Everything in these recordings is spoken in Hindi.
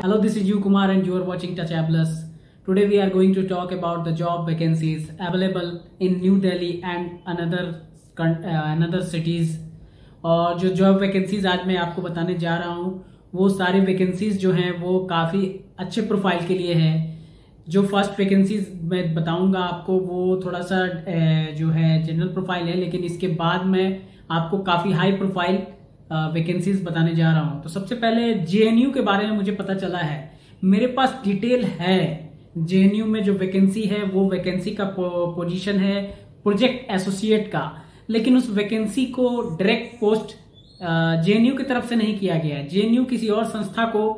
Hello, this is you Kumar and you are watching Touch Ablus. Today we are going to talk about the job vacancies available in New Delhi and another uh, another cities. और जो जॉब वैकेंसीज आज मैं आपको बताने जा रहा हूँ वो सारी वैकेंसीज जो हैं वो काफ़ी अच्छे प्रोफ़ाइल के लिए है जो फ़र्स्ट वैकेंसीज मैं बताऊँगा आपको वो थोड़ा सा जो है जनरल प्रोफ़ाइल है लेकिन इसके बाद मैं आपको काफ़ी हाई प्रोफ़ाइल वैकेंसीज बताने जा रहा हूँ। तो सबसे पहले जेएनयू के बारे में मुझे पता चला है। मेरे पास डिटेल है। जेएनयू में जो वैकेंसी है, वो वैकेंसी का पोजीशन है प्रोजेक्ट एसोसिएट का। लेकिन उस वैकेंसी को डायरेक्ट पोस्ट जेएनयू की तरफ़ से नहीं किया गया है। जेएनयू किसी और संस्था को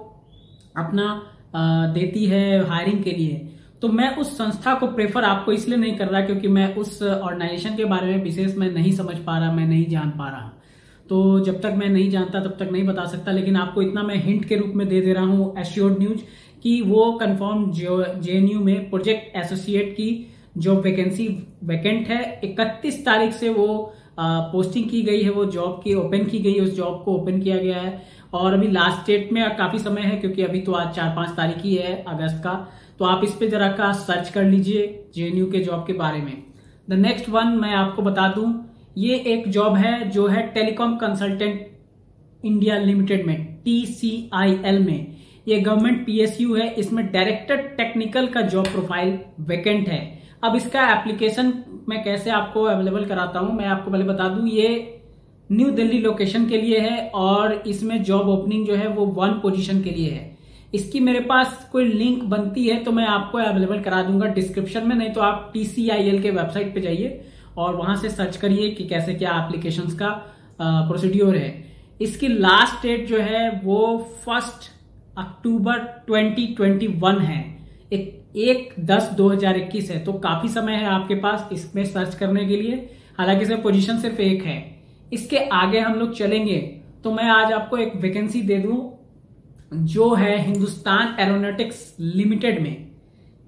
अपना देती है हायरिंग के लिए। तो मैं उस संस्था को प्रेफर आपको इसलिए नहीं कर रहा क्योंकि मैं उस ऑर्गेनाइजेशन के बारे में विशेष मैं नहीं समझ पा रहा, मैं नहीं जान पा रहा। तो जब तक मैं नहीं जानता, तब तक नहीं बता सकता, लेकिन आपको इतना मैं हिंट के रूप में दे दे रहा हूँ एश्योर्ड न्यूज़ कि वो कंफर्म जेएनयू में प्रोजेक्ट एसोसिएट की जो वैकेंसी वैकेंट है 31 तारीख से वो पोस्टिंग की गई है, वो जॉब की ओपन की गई है, उस जॉब को ओपन किया गया है। और अभी लास्ट डेट में काफ़ी समय है, क्योंकि अभी तो आज चार पाँच तारीख ही है, अगस्त का। तो आप इस पे जरा का सर्च कर लीजिए जेएनयू के जॉब के बारे में। द नेक्स्ट वन मैं आपको बता दूँ ये एक जॉब है जो है टेलीकॉम कंसल्टेंट इंडिया लिमिटेड में टीसीआईएल में। ये गवर्नमेंट पीएसयू है, इसमें डायरेक्टर टेक्निकल का जॉब प्रोफ़ाइल वैकेंट है। अब इसका एप्लीकेशन मैं कैसे आपको अवेलेबल कराता हूँ, मैं आपको पहले बता दूँ, ये न्यू दिल्ली लोकेशन के लिए है और इसमें जॉब ओपनिंग जो है वो वन पोजीशन के लिए है। इसकी मेरे पास कोई लिंक बनती है तो मैं आपको अवेलेबल करा दूँगा डिस्क्रिप्शन में, नहीं तो आप टीसीआईएल के वेबसाइट पे जाइए। और वहाँ से सर्च करिए कि कैसे क्या एप्लीकेशन का प्रोसीड्योर है। इसकी लास्ट डेट जो है, वो फ़र्स्ट अक्टूबर 2021 है। एक एक दस दो हज़ार इक्कीस है तो काफ़ी समय है आपके पास इसमें सर्च करने के लिए। हालाँकि इसमें पोजीशन सिर्फ़ एक है। इसके आगे हम लोग चलेंगे तो मैं आज आपको एक वैकेंसी दे दूँ, जो है हिंदुस्तान एरोनोटिक्स लिमिटेड में।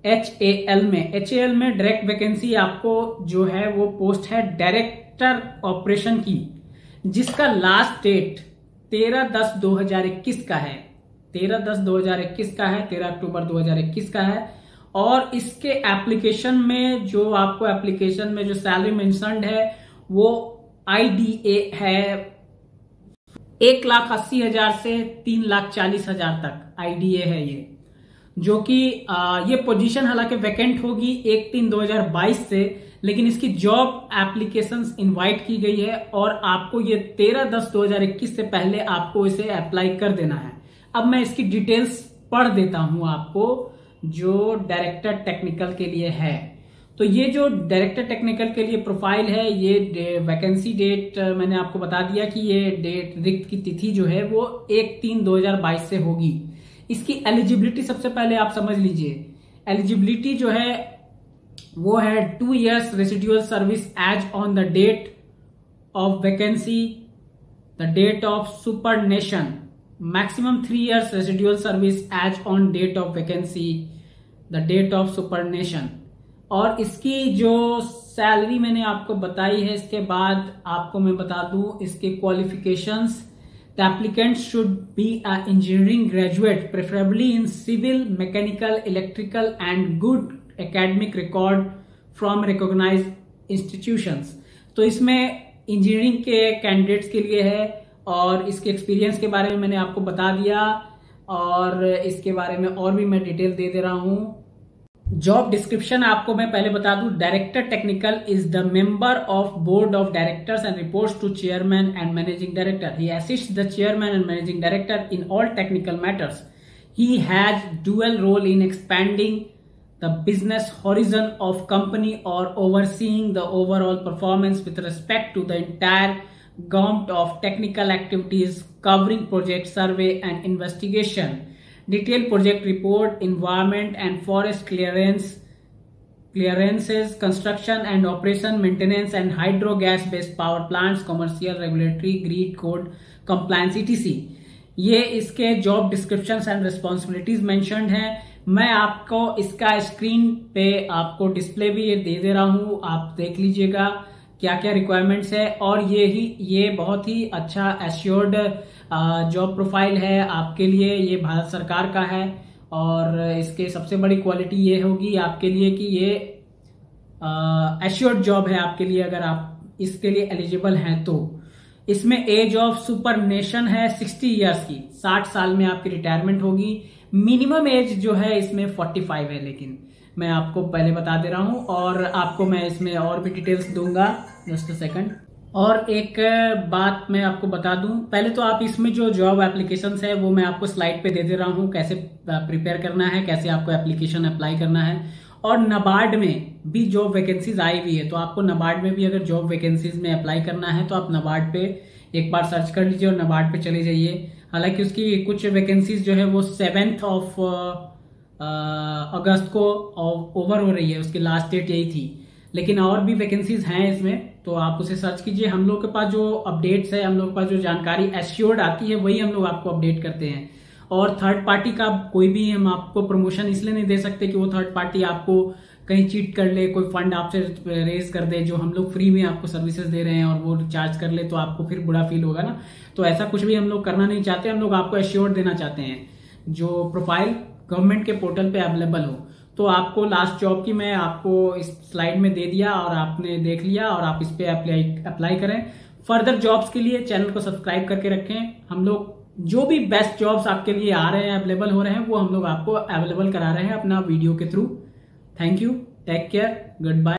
एच ए एल में। एच ए एल में डायरेक्ट वैकेंसी आपको जो है वो पोस्ट है डायरेक्टर ऑपरेशन की, जिसका लास्ट डेट तेरह दस दो हज़ार इक्कीस का है। तेरह दस दो हज़ार इक्कीस का है, तेरह अक्टूबर दो हज़ार इक्कीस का है। और इसके एप्लीकेशन में जो आपको एप्लीकेशन में जो सैलरी मेंशनड है, वो आईडीए है एक लाख अस्सी हज़ार से तीन लाख चालीस हज़ार तक। आईडीए है ये। जो कि ये पोजीशन हालाँकि वैकेंट होगी एक तीन 2022 से, लेकिन इसकी जॉब एप्लीकेशंस इनवाइट की गई है और आपको ये तेरह दस 2021 से पहले आपको इसे अप्लाई कर देना है। अब मैं इसकी डिटेल्स पढ़ देता हूँ आपको, जो डायरेक्टर टेक्निकल के लिए है। तो ये जो डायरेक्टर टेक्निकल के लिए प्रोफ़ाइल है, ये वैकेंसी डेट मैंने आपको बता दिया कि ये डेट रिक्त की तिथि जो है वो एक तीन 2022 से होगी। इसकी एलिजिबिलिटी सबसे पहले आप समझ लीजिए। एलिजिबिलिटी जो है, वो है two years residual service as on the date of vacancy the date of superannuation maximum three years residual service as on date of vacancy the date of superannuation और इसकी जो सैलरी मैंने आपको बताई है, इसके बाद आपको मैं बता दूँ, इसके qualifications The applicant should be an engineering graduate, preferably in civil, mechanical, electrical and good academic record from recognized institutions. तो इसमें इंजीनियरिंग के कैंडिडेट्स के लिए है और इसके एक्सपीरियंस के बारे में मैंने आपको बता दिया और इसके बारे में और भी मैं डिटेल दे दे रहा हूँ जॉब डिस्क्रिप्शन आपको मैं पहले बता दू director technical is the member of board of directors and reports to chairman and managing director he assist the chairman and managing director in all technical matters he has dual role in expanding the business horizon of company और over overseeing the overall performance with respect to the entire government of technical activities covering project survey and investigation detail project report environment and forest clearance clearances construction and operation maintenance and hydro gas based power plant commercial regulatory grid code compliance etc T C job description and responsibilities mention है। मैं आपको इसका स्क्रीन पे आपको डिस्प्ले भी ये दे दे रहा हूँ। आप देख लीजिएगा। क्या क्या रिक्वायरमेंट्स है और ये ही, ये बहुत ही अच्छा एश्योर्ड जॉब प्रोफ़ाइल है आपके लिए, ये भारत सरकार का है और इसके सबसे बड़ी क्वालिटी ये होगी आपके लिए कि ये एश्योर्ड जॉब है आपके लिए अगर आप इसके लिए एलिजिबल हैं तो। इसमें एज ऑफ़ सुपर नेशन है 60 इयर्स की 60 साल में आपकी रिटायरमेंट होगी। मिनिमम एज जो है इसमें 45 है लेकिन। मैं आपको पहले बता दे रहा हूँ और आपको मैं इसमें और भी डिटेल्स दूँगा जस्ट अ सेकंड और एक बात मैं आपको बता दूँ, पहले तो आप इसमें जो जॉब एप्लीकेशन है, वो मैं आपको स्लाइड पे दे दे रहा हूँ, कैसे प्रिपेयर करना है, कैसे आपको एप्लीकेशन अप्लाई करना है। और नबार्ड में भी जॉब वैकेंसीज आई हुई है तो आपको नबार्ड में भी अगर जॉब वैकेंसीज में अप्लाई करना है तो आप नबार्ड पे एक बार सर्च कर लीजिए और नबार्ड पे चले जाइए। हालाँकि उसकी कुछ वैकेंसीज जो है, वो सेवेंथ ऑफ़ अगस्त को ओवर हो रही है, उसकी लास्ट डेट यही थी। लेकिन और भी वैकेंसीज हैं इसमें तो आप उसे सर्च कीजिए। हम लोग के पास जो अपडेट्स है, हम लोग के पास जो जानकारी एश्योर्ड आती है, वही हम लोग आपको अपडेट करते हैं। और थर्ड पार्टी का कोई भी हम आपको प्रमोशन इसलिए नहीं दे सकते कि वो थर्ड पार्टी आपको कहीं चीट कर ले, कोई फंड आपसे रेज कर दे, जो हम लोग फ्री में आपको सर्विसेज़ दे रहे हैं और वो चार्ज कर ले तो आपको फिर बुरा फील होगा ना। तो ऐसा कुछ भी हम लोग करना नहीं चाहते, हम लोग आपको एश्योर देना चाहते हैं। जो प्रोफ़ाइल गवर्नमेंट के पोर्टल पे अवेलेबल हो। तो आपको लास्ट जॉब की मैं आपको इस स्लाइड में दे दिया और आपने देख लिया और आप इस पर अप्लाई अप्लाई करें। फर्दर जॉब्स के लिए चैनल को सब्सक्राइब करके रखें। हम लोग जो भी बेस्ट जॉब्स आपके लिए आ रहे हैं अवेलेबल हो रहे हैं, वो हम लोग आपको अवेलेबल करा रहे हैं अपना वीडियो के through thank you take care goodbye